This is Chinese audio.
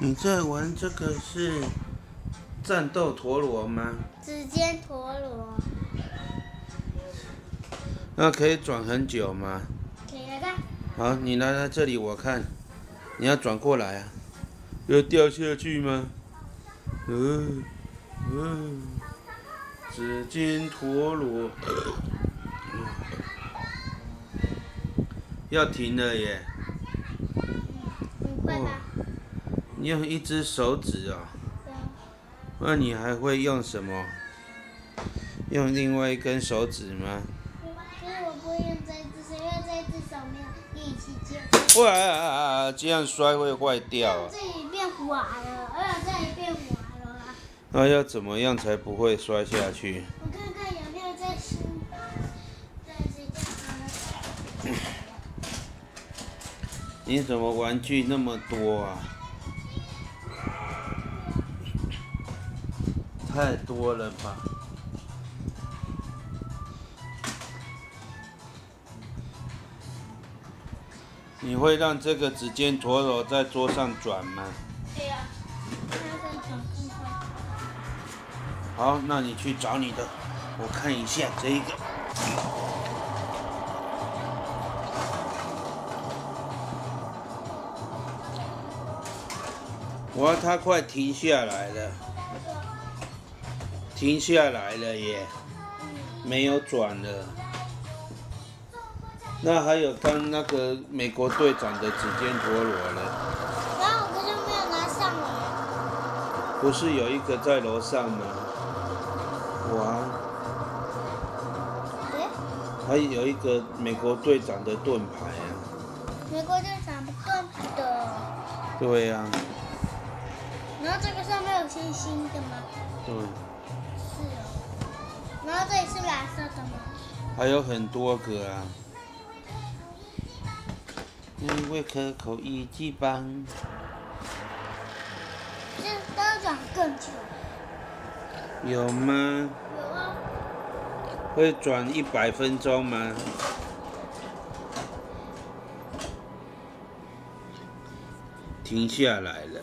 你在玩这个是战斗陀螺吗？指尖陀螺，那可以转很久吗？可以来看，好，你来到这里我看，你要转过来啊，要掉下去吗？嗯嗯，指尖陀螺，要停了耶！很快吧？你用一只手指啊那你还会用什么？用另外一根手指吗？所以我不会用这只手，因为这只手没有力气接。哇，啊这样摔会坏掉啊！这里变滑了，而且这里变滑了啊！那要怎么样才不会摔下去？我看看有没有在吃，在睡。你怎么玩具那么多啊？太多了吧？你会让这个指尖陀螺在桌上转吗？好，那你去找你的，我看一下这一个。哇，它快停下来了，停下来了耶，没有转了。那还有刚那个美国队长的指尖陀螺呢？然后我可是没有拿上来。不是有一个在楼上吗？哇，诶，还有一个美国队长的盾牌啊！美国队长不断的。对呀、然后这个上面有星星的吗？对，是哦。然后这里是蓝色的吗？还有很多个啊。因为可口一级棒，这都要转更久。有吗？有啊。会转一百分钟吗？停下来了。